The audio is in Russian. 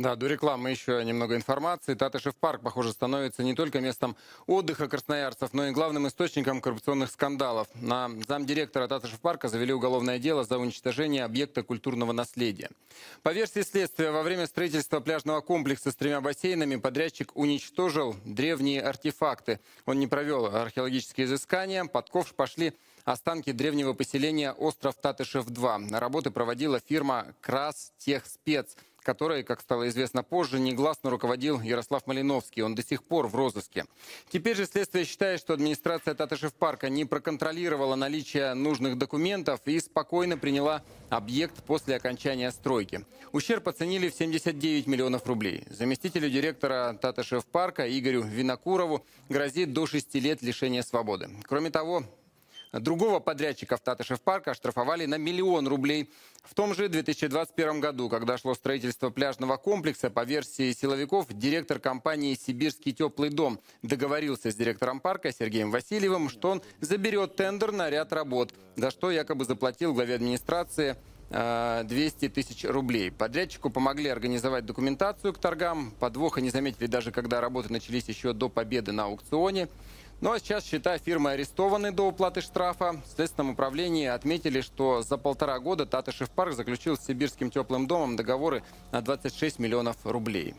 Да, до рекламы еще немного информации. Татышев парк, похоже, становится не только местом отдыха красноярцев, но и главным источником коррупционных скандалов. На замдиректора Татышев парка завели уголовное дело за уничтожение объекта культурного наследия. По версии следствия, во время строительства пляжного комплекса с тремя бассейнами подрядчик уничтожил древние артефакты. Он не провел археологические изыскания. Под ковш пошли останки древнего поселения остров Татышев-2. Работы проводила фирма «Крас Техспец», которой, как стало известно позже, негласно руководил Ярослав Малиновский. Он до сих пор в розыске. Теперь же следствие считает, что администрация Татышев-парка не проконтролировала наличие нужных документов и спокойно приняла объект после окончания стройки. Ущерб оценили в 79 миллионов рублей. Заместителю директора Татышев-парка Игорю Винокурову грозит до 6 лет лишения свободы. Кроме того, Другого подрядчика в Татышев парка оштрафовали на миллион рублей. В том же 2021 году, когда шло строительство пляжного комплекса, по версии силовиков, директор компании «Сибирский теплый дом» договорился с директором парка Сергеем Васильевым, что он заберет тендер на ряд работ, за что якобы заплатил главе администрации 200 тысяч рублей. Подрядчику помогли организовать документацию к торгам. Подвоха не заметили даже, когда работы начались еще до победы на аукционе. Ну а сейчас счета фирмы арестованы до уплаты штрафа. В Следственном управлении отметили, что за полтора года Татышев парк заключил с Сибирским теплым домом договоры на 26 миллионов рублей.